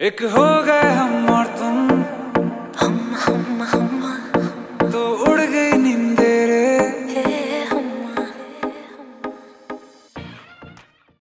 एक हो गए हम